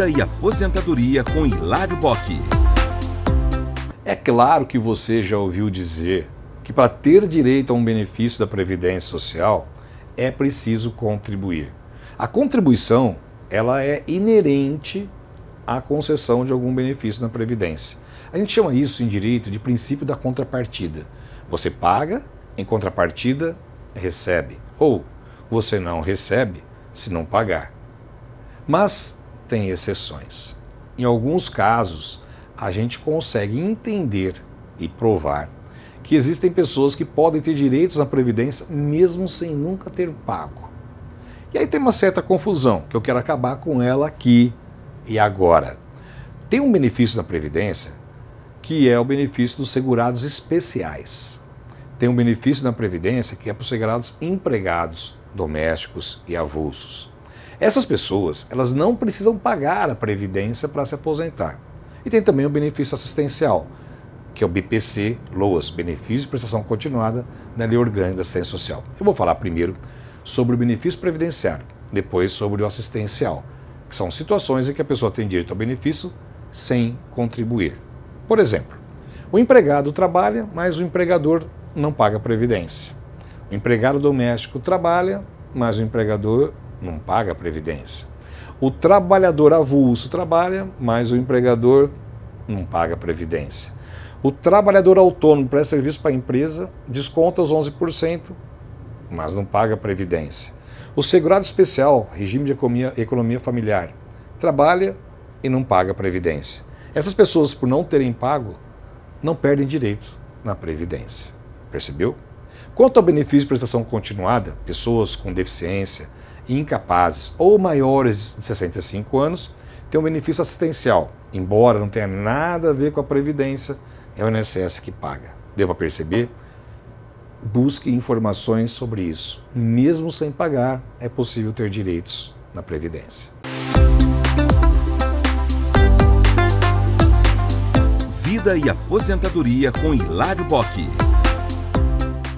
Vida e Aposentadoria com Hilário Bock. É claro que você já ouviu dizer que para ter direito a um benefício da Previdência Social é preciso contribuir. A contribuição ela é inerente à concessão de algum benefício na Previdência. A gente chama isso em direito de princípio da contrapartida. Você paga, em contrapartida, recebe. Ou você não recebe se não pagar. Mas tem exceções. Em alguns casos, a gente consegue entender e provar que existem pessoas que podem ter direitos na Previdência mesmo sem nunca ter pago. E aí tem uma certa confusão, que eu quero acabar com ela aqui e agora. Tem um benefício na Previdência que é o benefício dos segurados especiais. Tem um benefício na Previdência que é para os segurados empregados, domésticos e avulsos. Essas pessoas, elas não precisam pagar a previdência para se aposentar. E tem também o benefício assistencial, que é o BPC LOAS, Benefício de Prestação Continuada na Lei Orgânica da Assistência Social. Eu vou falar primeiro sobre o benefício previdenciário, depois sobre o assistencial, que são situações em que a pessoa tem direito ao benefício sem contribuir. Por exemplo, o empregado trabalha, mas o empregador não paga previdência. O empregado doméstico trabalha, mas o empregador não paga a previdência. O trabalhador avulso trabalha, mas o empregador não paga a previdência. O trabalhador autônomo presta serviço para a empresa, desconta os 11%, mas não paga a previdência. O segurado especial, regime de economia, economia familiar, trabalha e não paga a previdência. Essas pessoas, por não terem pago, não perdem direitos na previdência. Percebeu? Quanto ao benefício de prestação continuada, pessoas com deficiência, incapazes ou maiores de 65 anos têm um benefício assistencial, embora não tenha nada a ver com a Previdência, é o INSS que paga. Deu para perceber? Busque informações sobre isso. Mesmo sem pagar, é possível ter direitos na Previdência. Vida e Aposentadoria com Hilário Bock.